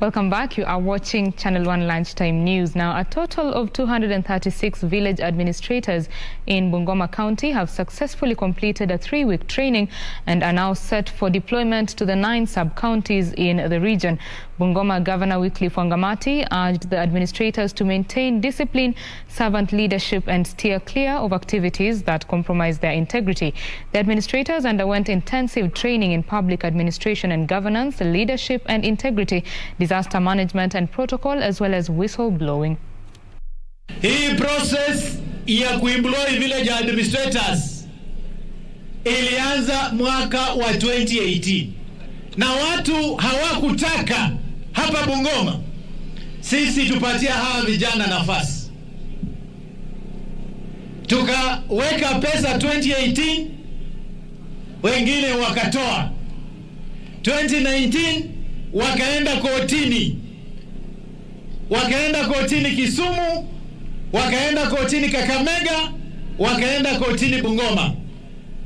Welcome back. You are watching Channel 1 Lunchtime News. Now, a total of 236 village administrators in Bungoma County have successfully completed a three-week training and are now set for deployment to the nine sub-counties in the region. Bungoma Governor Wycliffe Wangamati urged the administrators to maintain discipline, servant leadership and steer clear of activities that compromise their integrity. The administrators underwent intensive training in public administration and governance, leadership and integrity, disaster management and protocol as well as whistleblowing. Hii process ya kuemploy village administrators ilianza mwaka wa 2018 na watu hawakutaka hapa Bungoma sisi tupatia hawa vijana nafasi, tukaweka pesa 2018, wengine wakatoa. 2019 wakaenda kotini, wakaenda kotini Kisumu, wakaenda kotini Kakamega, wakaenda kotini Bungoma.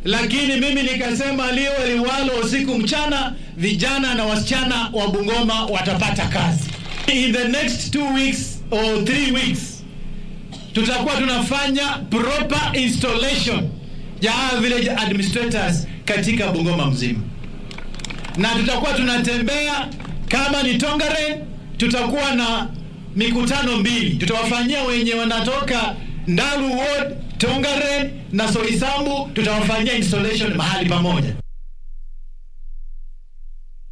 Lakini mimi nikasema liwe liwalo, usiku mchana, vijana na wasichana wa Bungoma watapata kazi. In the next two weeks or three weeks tutakuwa tunafanya proper installation ya village administrators katika Bungoma mzima na tutakuwa tunatembea kama ni Tongaren, tutakuwa na mikutano mbili tutawafanyia wenye wanatoka Ndalu Ward, Tongaren na Soisambu, tutawafanyia installation mahali pamoja.